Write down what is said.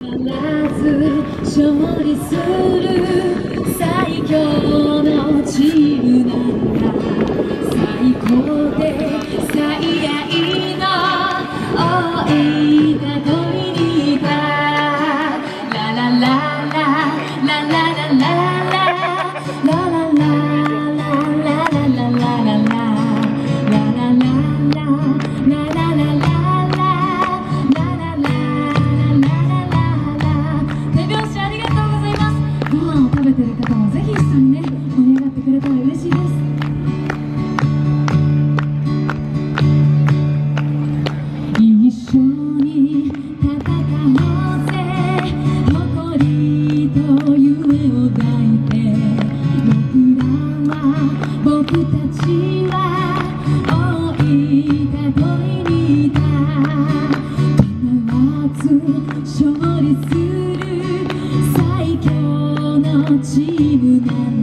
必ず勝利する最強のチームなんだ最高で最大の応援がどいにいたラララララララララご飯を食べてる方もぜ。ひ一緒にね盛り上がってくれた。ら嬉しいです一緒に戦チームなの